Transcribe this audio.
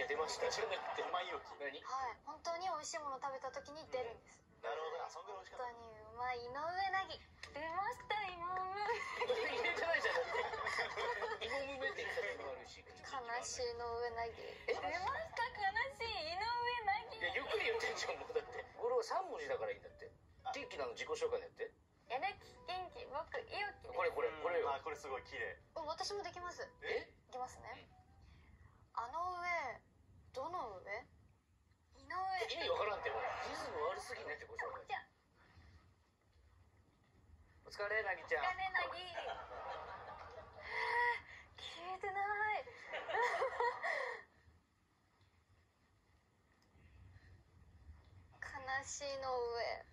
や出ました。じゃなくてうまいよき何はい。本当に美味しいもの食べた時に出るんです、なるほど。あそんぐらい美味しかっ本当にうまい井上凪。出ました今入れて。ないじゃんだって芋むめって言ったらもあるし悲しいの上凪。え？出ました。悲しい井上凪。いやゆっくり言ってんじゃんもうだって。俺は3文字だからいいんだって。元気なの自己紹介でやって。やる気元気僕いよきこれこれたこれよ。あこれすごい綺麗。うん私もできます。え？いきますね、あの上どの上井上意味わからんってリズム悪すぎねってご紹介。じゃあ。お疲れなぎちゃん。疲れなぎ消えてない。悲しいの上